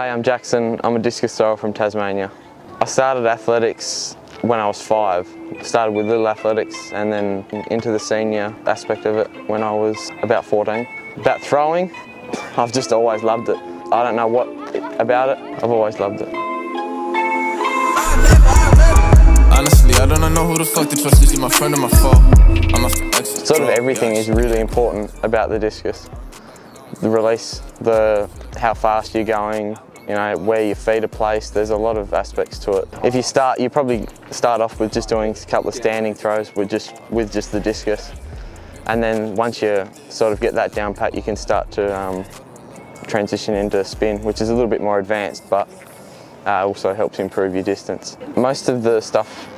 Hey, I'm Jackson. I'm a discus thrower from Tasmania. I started athletics when I was five. Started with little athletics and then into the senior aspect of it when I was about 14. About throwing, I've just always loved it. I don't know what about it, I've always loved it. Honestly, I don't know who the fuck to trust. Is my friend or my foe? I'm a sort of everything is really important about the discus. The release, the how fast you're going, you know, where your feet are placed, there's a lot of aspects to it. If you start, you probably start off with just doing a couple of standing throws with just, with just the discus. And then once you sort of get that down pat, you can start to um, transition into spin, which is a little bit more advanced, but uh, also helps improve your distance. Most of the stuff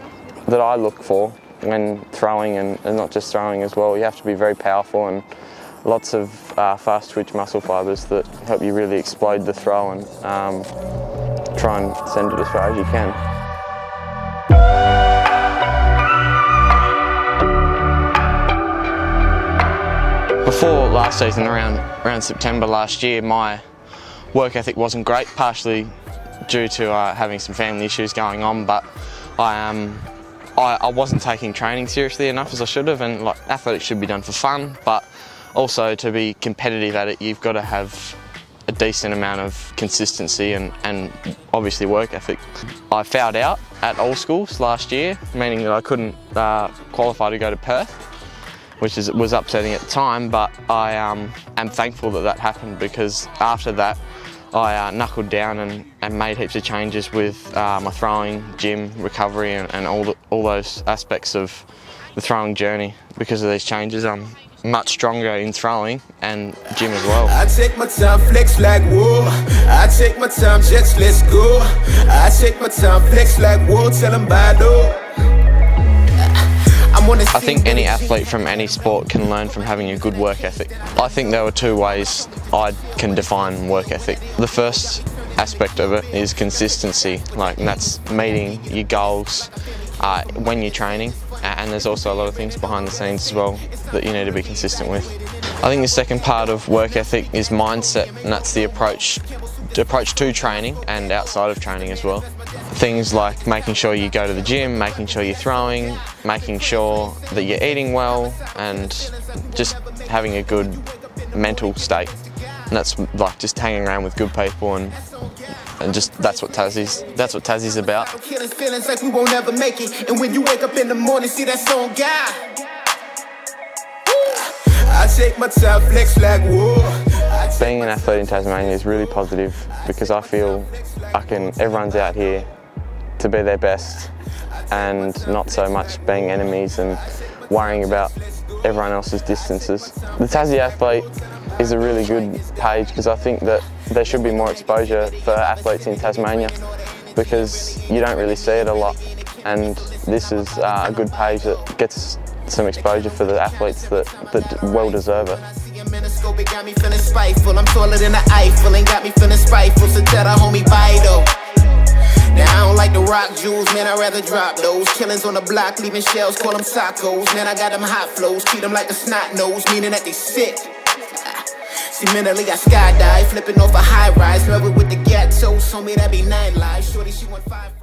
that I look for when throwing and, and not just throwing as well, you have to be very powerful and lots of uh, fast twitch muscle fibres that help you really explode the throw and um, try and send it as far as you can. Before last season, around, around September last year, my work ethic wasn't great, partially due to uh, having some family issues going on, but I, um, I, I wasn't taking training seriously enough as I should have, and like athletics should be done for fun, but also to be competitive at it, you've got to have a decent amount of consistency and, and obviously work ethic. I fouled out at all schools last year, meaning that I couldn't uh, qualify to go to Perth, which is, was upsetting at the time, but I um, am thankful that that happened because after that I uh, knuckled down and, and, made heaps of changes with uh, my throwing, gym, recovery and, and all, the, all those aspects of the throwing journey. Because of these changes, I'm much stronger in throwing and gym as well. I take my time, flex like whoa. I take my time, just let's go. I take my time, flex like whoa, tell them bye though. I think any athlete from any sport can learn from having a good work ethic. I think there are two ways I can define work ethic. The first aspect of it is consistency, like that's meeting your goals uh, when you're training and there's also a lot of things behind the scenes as well that you need to be consistent with. I think the second part of work ethic is mindset and that's the approach approach to training and outside of training as well. Things like making sure you go to the gym, making sure you're throwing, making sure that you're eating well and just having a good mental state. And that's like just hanging around with good people and and just that's what Tassie's that's what Tassie's about. feelings like we won't ever make it. And when you wake up in the morning, see that song guy. I take my time, flex like Being an athlete in Tasmania is really positive because I feel I can everyone's out here to be their best and not so much being enemies and worrying about everyone else's distances. The Tassie Athlete is a really good page because I think that there should be more exposure for athletes in Tasmania because you don't really see it a lot and this is uh, a good page that gets some exposure for the athletes that, that well deserve it. Now I don't like the rock jewels, man, I'd rather drop those. Killings on the block, leaving shells, call them. Man, I got them hot flows, treat them like a snot nose, meaning that they sick. See, mentally I skydive, flipping off a high rise, love it with the ghetto. Told me that be nine lives, shorty she want five.